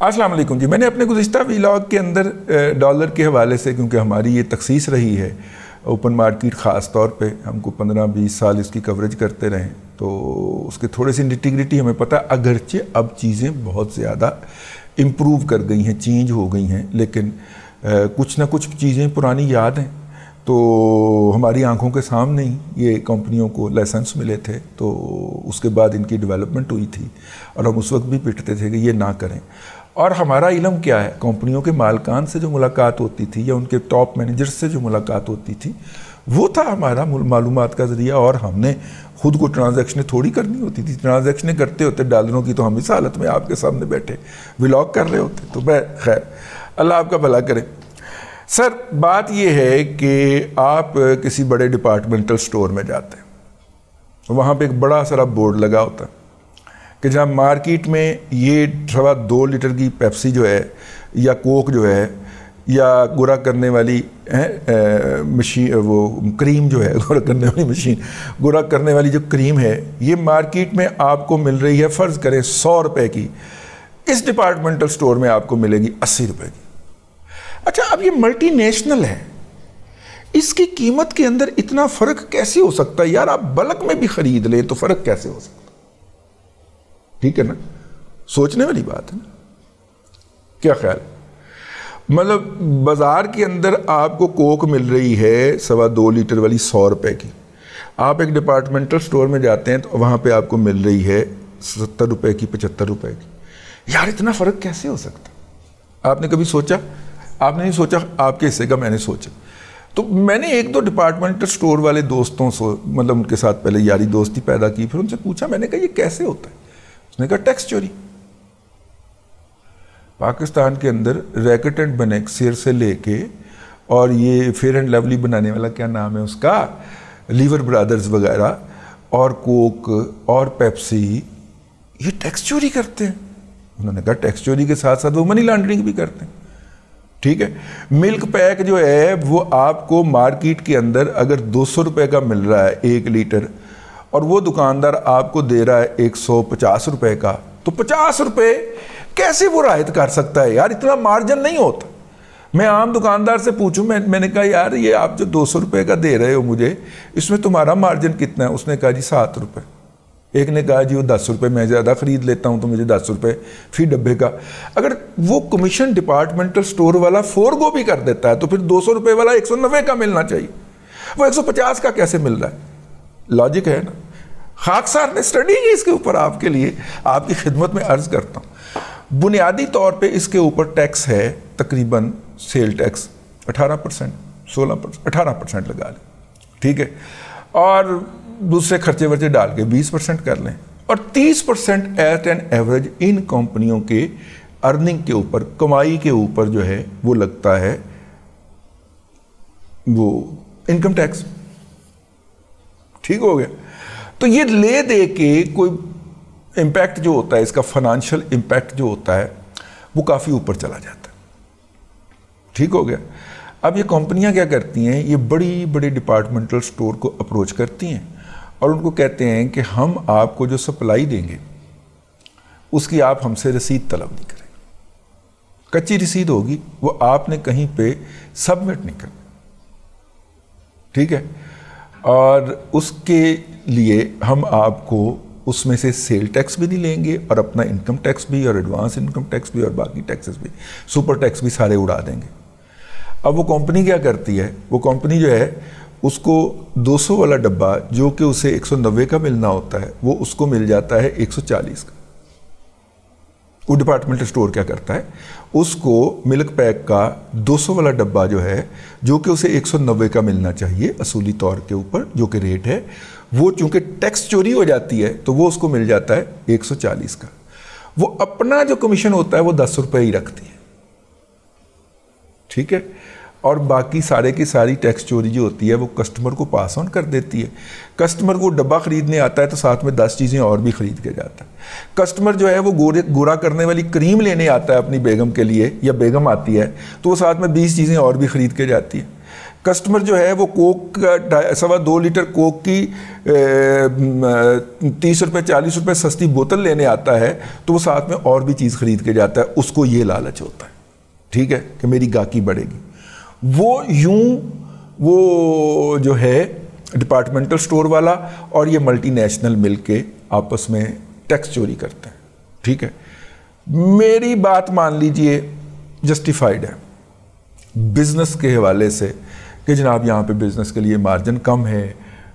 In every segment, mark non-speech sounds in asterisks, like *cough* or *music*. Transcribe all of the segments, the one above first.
वालेकुम जी। मैंने अपने गुज्त वीलॉग के अंदर डॉलर के हवाले से क्योंकि हमारी ये तखसीस रही है ओपन मार्केट ख़ास तौर पे हमको पंद्रह बीस साल इसकी कवरेज करते रहें तो उसके थोड़े सी इंटीग्रिटी हमें पता अगरचे अब चीज़ें बहुत ज़्यादा इम्प्रूव कर गई हैं चेंज हो गई हैं लेकिन आ, कुछ ना कुछ चीज़ें पुरानी याद हैं तो हमारी आँखों के सामने ही ये कंपनियों को लाइसेंस मिले थे तो उसके बाद इनकी डेवलपमेंट हुई थी और हम उस वक्त भी पिटते थे कि ये ना करें। और हमारा इलम क्या है? कंपनियों के मालकान से जो मुलाकात होती थी या उनके टॉप मैनेजर से जो मुलाकात होती थी, वो था हमारा मालूम का ज़रिया और हमने खुद को ट्रांजैक्शनें थोड़ी करनी होती थी। ट्रांजैक्शनें करते होते डॉलरों की तो हम इस हालत में आपके सामने बैठे व्लॉग कर रहे होते। तो मैं, खैर, अल्लाह आपका भला करे। सर, बात यह है कि आप किसी बड़े डिपार्टमेंटल स्टोर में जाते हैं, वहाँ पे एक बड़ा सारा बोर्ड लगा होता है। कि जहाँ मार्केट में ये सवा दो लीटर की पेप्सी जो है, या कोक जो है, या गुरा करने वाली मशीन, वो क्रीम जो है, *laughs* गुरा करने वाली मशीन, गुरा करने वाली जो क्रीम है, ये मार्केट में आपको मिल रही है, फ़र्ज़ करें सौ रुपए की। इस डिपार्टमेंटल स्टोर में आपको मिलेगी अस्सी रुपए की। अच्छा अब ये मल्टीनेशनल है। इसकी कीमत के अंदर इतना फ़र्क कैसे हो सकता है? यार, आप बल्क में भी ख़रीद लें तो फ़र्क कैसे हो सकता ठीक है ना? सोचने वाली बात है ना? क्या ख्याल? मतलब बाज़ार के अंदर आपको कोक मिल रही है सवा दो लीटर वाली सौ रुपए की। आप एक डिपार्टमेंटल स्टोर में जाते हैं तो वहाँ पे आपको मिल रही है सत्तर रुपए की, पचहत्तर रुपए की। यार इतना फ़र्क कैसे हो सकता? आपने कभी सोचा? आपने नहीं सोचा? आपके हिस्से का मैंने सोचा। तो मैंने एक दो डिपार्टमेंटल स्टोर वाले दोस्तों से मतलब उनके साथ पहले यारी दोस्ती पैदा की, फिर उनसे पूछा, मैंने कहा, ये कैसे होता है? उसने कहा टैक्स चोरी. पाकिस्तान के अंदर रैकेट एंड बनेक सिर से लेके और ये फेयर एंड लवली बनाने वाला क्या नाम है उसका, लीवर ब्रदर्स वगैरह और कोक और पेप्सी, ये टैक्स चोरी करते हैं। उन्होंने कहा टैक्स चोरी के साथ साथ वो मनी लॉन्ड्रिंग भी करते हैं। ठीक है? मिल्क पैक जो है, वो आपको मार्केट के अंदर अगर दो सौ रुपये का मिल रहा है, एक लीटर और वो दुकानदार आपको दे रहा है एक सौ पचास रुपये का। तो पचास रुपये कैसे वो रायत कर सकता है यार? इतना मार्जिन नहीं होता। मैं आम दुकानदार से पूछूँ, मैं, मैंने कहा, यार, ये आप जो दो सौ रुपये का दे रहे हो मुझे, इसमें तुम्हारा मार्जिन कितना है? उसने कहा, जी, सात रुपये एक ने कहा, जी, वो दस रुपये मैं ज़्यादा ख़रीद लेता हूँ तो मुझे दस रुपये फ़ी डब्बे का। अगर वो कमीशन डिपार्टमेंटल स्टोर वाला फोर गो भी कर देता है तो फिर दो सौ रुपये वाला एक सौ नब्बे का मिलना चाहिए। वो एक सौ पचास का कैसे मिल रहा है? लॉजिक है ना? खाकसार ने स्टडी की इसके ऊपर आपके लिए, आपकी खिदमत में अर्ज़ करता हूँ। बुनियादी तौर पे इसके ऊपर टैक्स है, तकरीबन सेल टैक्स 18 परसेंट, सोलह परसेंट अठारह परसेंट लगा लें। ठीक है? और दूसरे खर्चे वर्चे डाल के 20 परसेंट कर लें। और 30 परसेंट एट एन एवरेज इन कंपनियों के अर्निंग के ऊपर, कमाई के ऊपर जो है, वो लगता है वो इनकम टैक्स ठीक हो गया। तो ये ले दे के कोई इम्पैक्ट जो होता है, इसका फाइनेंशियल इम्पैक्ट जो होता है, वो काफ़ी ऊपर चला जाता है। ठीक हो गया। अब ये कंपनियाँ क्या करती हैं? ये बड़ी, बड़े डिपार्टमेंटल स्टोर को अप्रोच करती हैं और उनको कहते हैं कि हम आपको जो सप्लाई देंगे, उसकी आप हमसे रसीद तलब नहीं करें कच्ची रसीद होगी, वो आपने कहीं पे सबमिट नहीं करना। ठीक है? और उसके लिए हम आपको उसमें से सेल टैक्स भी नहीं लेंगे और अपना इनकम टैक्स भी और एडवांस इनकम टैक्स भी और बाकी टैक्सेस भी सुपर टैक्स भी सारे उड़ा देंगे। अब वो कंपनी क्या करती है? वो कंपनी जो है, उसको 200 वाला डब्बा जो कि उसे 190 का मिलना होता है, वो उसको मिल जाता है 140 का। वो डिपार्टमेंटल स्टोर क्या करता है? उसको मिल्क पैक का 200 वाला डब्बा जो है, जो कि उसे 190 का मिलना चाहिए, असूली तौर के ऊपर, जो कि रेट है, वो चूँकि टैक्स चोरी हो जाती है तो वो उसको मिल जाता है 140 का। वो अपना जो कमीशन होता है, वो दस रुपये ही रखती है। ठीक है? और बाकी सारे की सारी टैक्स चोरी जो होती है, वो कस्टमर को पास ऑन कर देती है। कस्टमर को डब्बा ख़रीदने आता है तो साथ में दस चीज़ें और भी ख़रीद के जाता है। कस्टमर जो है, वो गोरे, गोरा करने वाली क्रीम लेने आता है अपनी बेगम के लिए, या बेगम आती है तो वो साथ में बीस चीज़ें और भी ख़रीद के जाती है। कस्टमर जो है, वो कोक का सवा दो लीटर कोक की तीस रुपये चालीस रुपये सस्ती बोतल लेने आता है तो वो साथ में और भी चीज़ खरीद के जाता है, उसको ये लालच होता है। ठीक है कि मेरी गाकी बढ़ेगी। वो यूँ, वो जो है डिपार्टमेंटल स्टोर वाला और ये मल्टीनेशनल मिल के आपस में टैक्स चोरी करते हैं, ठीक है? मेरी बात मान लीजिए जस्टिफाइड है। बिज़नेस के हवाले से कि जनाब यहाँ पे बिज़नेस के लिए मार्जिन कम है,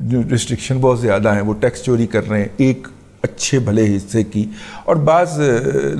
जो रिस्ट्रिक्शन बहुत ज़्यादा हैं, वो टैक्स चोरी कर रहे हैं, एक अच्छे भले हिस्से की। और बाज़,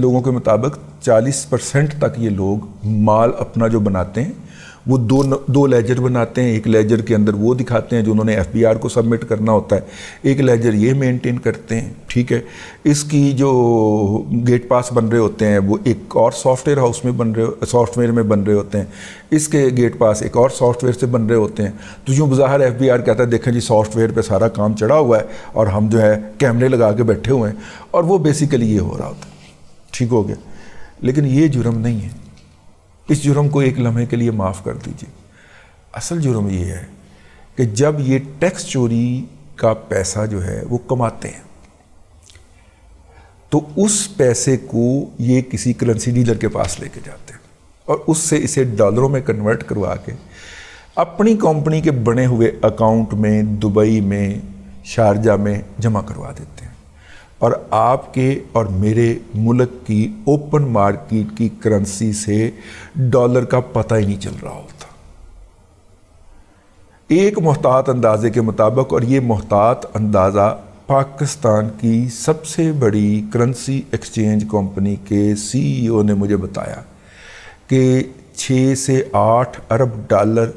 लोगों के मुताबिक 40 परसेंट तक ये लोग माल अपना जो बनाते हैं वो दो न, दो लेजर बनाते हैं एक लेजर के अंदर वो दिखाते हैं जो उन्होंने एफ़ को सबमिट करना होता है। एक लेजर ये मेंटेन करते हैं ठीक है? इसकी जो गेट पास बन रहे होते हैं वो एक और सॉफ्टवेयर हाउस में बन रहे सॉफ्टवेयर में बन रहे होते हैं। इसके गेट पास एक और सॉफ्टवेयर से बन रहे होते हैं। तो यूँ बाहर एफ़ कहता है देखें जी सॉफ्टवेयर पर सारा काम चढ़ा हुआ है और हम जो है कैमरे लगा के बैठे हुए हैं। और वो बेसिकली ये हो रहा होता है। ठीक हो गया। लेकिन ये जुर्म नहीं है। इस जुर्म को एक लम्हे के लिए माफ़ कर दीजिए। असल जुर्म ये है कि जब ये टैक्स चोरी का पैसा जो है वो कमाते हैं तो उस पैसे को ये किसी करेंसी डीलर के पास लेके जाते हैं और उससे इसे डॉलरों में कन्वर्ट करवा के अपनी कंपनी के बने हुए अकाउंट में, दुबई में, शारजा में जमा करवा देते हैं। और आपके और मेरे मुल्क की ओपन मार्केट की करेंसी से डॉलर का पता ही नहीं चल रहा होता। एक मोहतात अंदाजे के मुताबिक और ये मोहतात अंदाज़ा पाकिस्तान की सबसे बड़ी करेंसी एक्सचेंज कंपनी के सीईओ ने मुझे बताया कि छः से आठ अरब डॉलर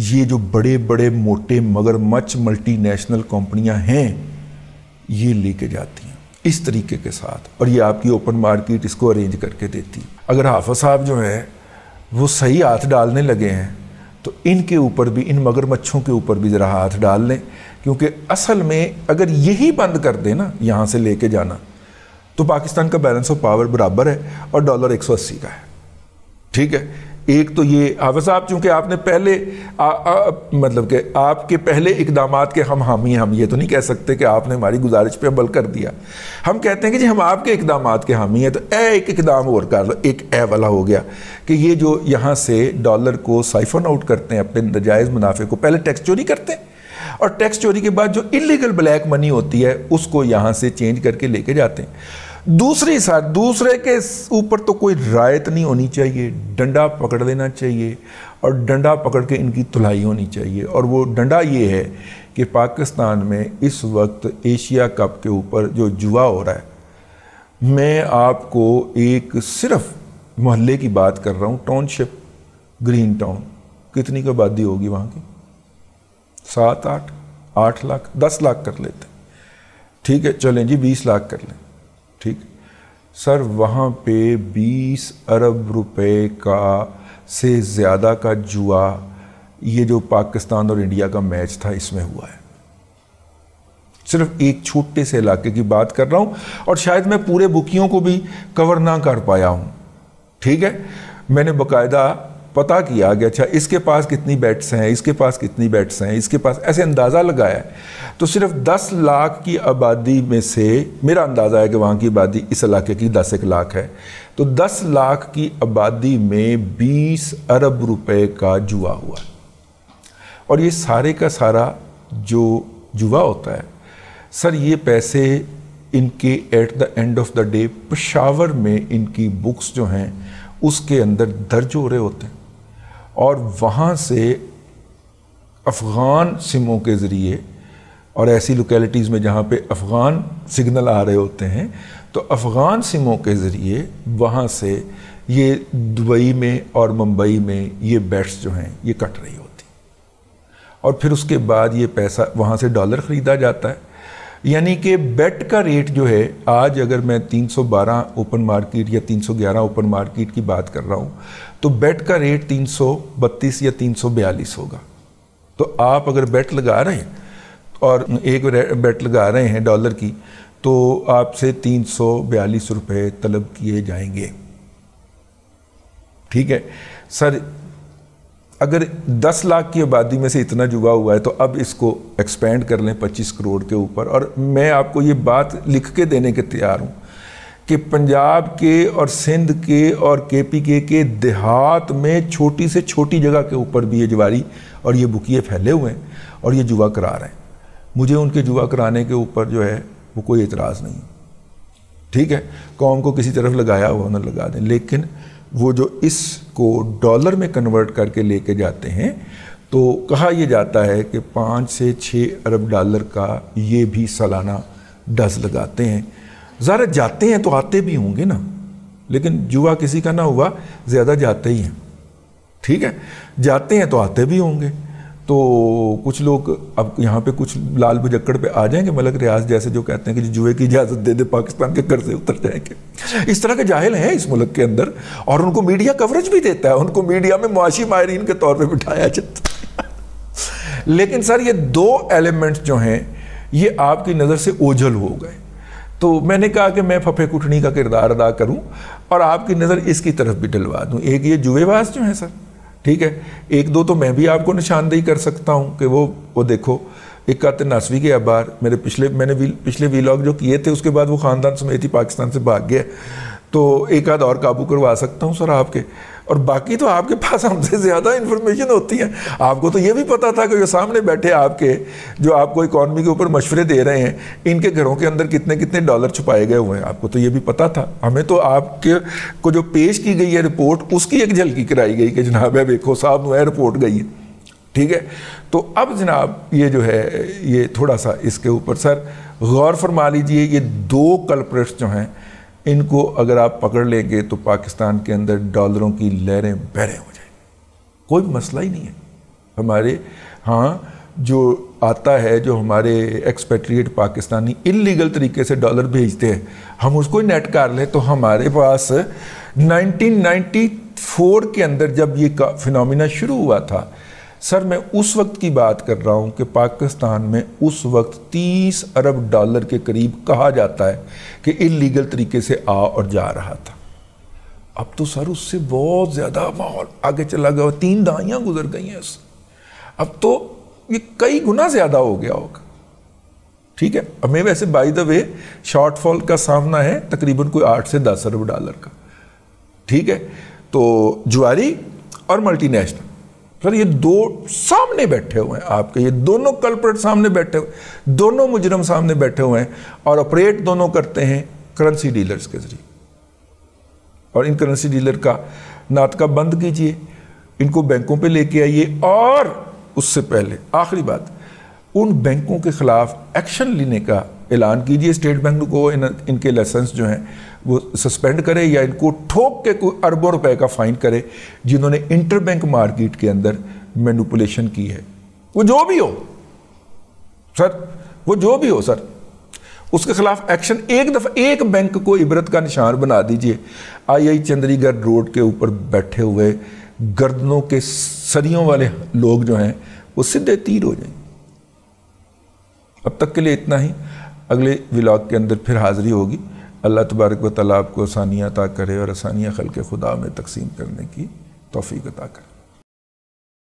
ये जो बड़े बड़े मोटे, मगरमच्छ मल्टीनेशनल कंपनियाँ हैं, ये लेके जाती हैं। इस तरीके के साथ और ये आपकी ओपन मार्केट इसको अरेंज करके देती। अगर हाफा साहब जो है, वो सही हाथ डालने लगे हैं तो इनके ऊपर भी, इन मगरमच्छों के ऊपर भी ज़रा हाथ डाल लें, क्योंकि असल में अगर यही बंद कर दें ना, यहाँ से लेके जाना तो पाकिस्तान का बैलेंस ऑफ़ पावर बराबर है और डॉलर 180 का है। ठीक है? एक तो ये हाफिज साहब चूँकि आपने पहले आ, आ, मतलब कि आपके पहले इकदाम के हम हामी हम ये तो नहीं कह सकते कि आपने हमारी गुजारिश पे अमल कर दिया। हम कहते हैं कि जी हम आपके इकदाम के हामी हैं तो ए एक इकदाम और कर लो एक ए वाला हो गया कि ये जो यहाँ से डॉलर को साइफन आउट करते हैं अपने नजायज़ मुनाफे को पहले टैक्स चोरी करते हैं और टैक्स चोरी के बाद जो इलीगल ब्लैक मनी होती है उसको यहाँ से चेंज करके लेके जाते हैं। दूसरी साइड दूसरे के ऊपर तो कोई रायत नहीं होनी चाहिए, डंडा पकड़ लेना चाहिए और डंडा पकड़ के इनकी तुलाई होनी चाहिए। और वो डंडा ये है कि पाकिस्तान में इस वक्त एशिया कप के ऊपर जो जुआ हो रहा है, मैं आपको एक सिर्फ़ मोहल्ले की बात कर रहा हूँ टाउनशिप ग्रीन टाउन कितनी का आबादी होगी वहाँ की? सात, आठ आठ लाख, दस लाख कर लेते। ठीक है, चलें जी, बीस लाख कर लें। ठीक? सर, वहाँ पे 20 अरब रुपए का से ज़्यादा का जुआ, ये जो पाकिस्तान और इंडिया का मैच था, इसमें हुआ है। सिर्फ़ एक छोटे से इलाके की बात कर रहा हूँ, और शायद मैं पूरे बुकियों को भी कवर ना कर पाया हूँ। ठीक है? मैंने बकायदा पता किया कि अच्छा इसके पास कितनी बेट्स हैं, इसके पास कितनी बेट्स हैं, इसके पास ऐसे अंदाज़ा लगाया तो सिर्फ़ 10 लाख की आबादी में से मेरा अंदाज़ा है कि वहाँ की आबादी इस इलाके की 10 एक लाख है। तो 10 लाख की आबादी में 20 अरब रुपए का जुआ हुआ और ये सारे का सारा जो जुआ होता है, सर, ये पैसे इनके at the end of the day Peshawar में इनकी बुक्स जो हैं, उसके अंदर दर्ज हो रहे होते हैं। और वहाँ से अफ़गान सिमों के ज़रिए और ऐसी लोकेलिटीज़ में जहाँ पे अफ़गान सिग्नल आ रहे होते हैं तो अफ़गान सिमों के ज़रिए वहाँ से ये दुबई में और मुंबई में ये बेट्स जो हैं, ये कट रही होती और फिर उसके बाद ये पैसा वहाँ से डॉलर ख़रीदा जाता है। यानी कि बेट का रेट जो है, आज अगर मैं 312 ओपन मार्केट या 311 ओपन मार्केट की बात कर रहा हूँ तो बेट का रेट 332 या 342 होगा। तो आप अगर बेट लगा रहे हैं, और एक बेट लगा रहे हैं डॉलर की तो आपसे तीन सौ बयालीस रुपये तलब किए जाएँगे। ठीक है? सर अगर 10 लाख की आबादी में से इतना जुआ हुआ है तो अब इसको एक्सपेंड कर लें 25 करोड़ के ऊपर। और मैं आपको ये बात लिख के देने के तैयार हूँ कि पंजाब के और सिंध के और के पी के के देहात में छोटी से छोटी जगह के ऊपर भी ये जवारी और ये बुकिए फैले हुए हैं और ये जुआ करा रहे हैं। मुझे उनके जुआ कराने के ऊपर जो है, वो कोई एतराज़ नहीं। ठीक है? कौम को किसी तरफ़ लगाया हुआ ना लगा दें। लेकिन वो जो इसको डॉलर में कन्वर्ट करके लेके जाते हैं तो कहा यह जाता है कि पाँच से छः अरब डॉलर का ये भी सालाना डज लगाते हैं। ज़रा जाते हैं तो आते भी होंगे ना, लेकिन जुआ किसी का ना हुआ, ज़्यादा जाते ही हैं। ठीक है? जाते हैं तो आते भी होंगे। तो कुछ लोग अब यहाँ पे कुछ लाल बुजक्कड़ पे आ जाएँगे, मलक रियाज जैसे जो कहते हैं कि जुए की इजाज़त दे दे, पाकिस्तान के कर्जे उतर जाएँगे। इस तरह के जाहिल हैं इस मुल्क के अंदर, और उनको मीडिया कवरेज भी देता है, उनको मीडिया में मुआशी माहरीन के तौर पर बिठाया जाता है। लेकिन सर, ये दो एलिमेंट्स जो हैं, ये आपकी नज़र से ओझल हो गए। तो मैंने कहा कि मैं फफे कुटनी का किरदार अदा करूँ, और आपकी नज़र इसकी तरफ़ भी डलवा दूँ। एक ये जुएबाज जो है सर ठीक है? एक दो तो मैं भी आपको निशानदेही कर सकता हूँ कि वो वो देखो। एक आते नासवी के अखबार मेरे पिछले मैंने वी, पिछले वीलॉग जो किए थे उसके बाद वो ख़ानदान समेत ही पाकिस्तान से भाग गया। तो एक आध और काबू करवा सकता हूँ सर आपके। और बाकी तो आपके पास हमसे ज़्यादा इन्फॉर्मेशन होती है। आपको तो ये भी पता था कि जो सामने बैठे आपके, जो आपको इकॉनमी के ऊपर मशवरे दे रहे हैं, इनके घरों के अंदर कितने कितने डॉलर छुपाए गए हुए हैं? आपको तो ये भी पता था। हमें तो आपके को जो पेश की गई है रिपोर्ट उसकी एक झलकी कराई गई कि जनाब है देखो, साहब नुआ रिपोर्ट गई है। ठीक है? तो अब जनाब, ये जो है, ये थोड़ा सा इसके ऊपर, सर, गौर फरमा लीजिए, ये दो कल्प्रेट्स जो हैं इनको अगर आप पकड़ लेंगे तो पाकिस्तान के अंदर डॉलरों की लहरें बहरें हो जाएँगी। कोई मसला ही नहीं है। हमारे हाँ जो आता है, जो हमारे एक्सपेट्रिएट पाकिस्तानी इलीगल तरीके से डॉलर भेजते हैं, हम उसको नेट कर लें तो हमारे पास 1994 के अंदर जब ये फिनोमिना शुरू हुआ था सर, मैं उस वक्त की बात कर रहा हूँ कि पाकिस्तान में उस वक्त 30 अरब डॉलर के करीब कहा जाता है कि इलीगल तरीके से आ और जा रहा था। अब तो सर, उससे बहुत ज़्यादा माहौल आगे चला गया तीन दहाइयाँ गुजर गई हैं उससे अब तो ये कई गुना ज़्यादा हो गया होगा। ठीक है, हमें वैसे बाई द वे शॉर्टफॉल का सामना है तकरीबन कोई आठ से दस अरब डॉलर का। ठीक है तो जुआरी और मल्टीनेशनल सर, ये दो सामने बैठे हुए हैं आपके, ये दोनों कल्परेट सामने बैठे हुए दोनों मुजरम सामने बैठे हुए हैं और ऑपरेट दोनों करते हैं करेंसी डीलर्स के ज़रिए। और इन करेंसी डीलर का नाटका बंद कीजिए, इनको बैंकों पे लेके आइए और उससे पहले, आखिरी बात, उन बैंकों के खिलाफ एक्शन लेने का ऐलान कीजिए स्टेट बैंक को इन, इनके लाइसेंस जो हैं वो सस्पेंड करे या इनको ठोक के कोई अरबों रुपए का फाइन करे जिन्होंने इंटर बैंक मार्केट के अंदर मैनुपुलेशन की है। वो जो भी हो सर वो जो भी हो सर उसके खिलाफ एक्शन एक दफ़ा एक बैंक को इबरत का निशान बना दीजिए। आई आई चंद्रीगढ़ रोड के ऊपर बैठे हुए गर्दनों के सदियों वाले लोग जो हैं वो सीधे तीर हो जाएँगे। अब तक के लिए इतना ही। अगले व्लाग के अंदर फिर हाज़िरी होगी। अल्लाह तबारक व आपको आसानियाँ अता करे और आसानियाँ खल के खुदा में तकसीम करने की तोफ़ी अता करे।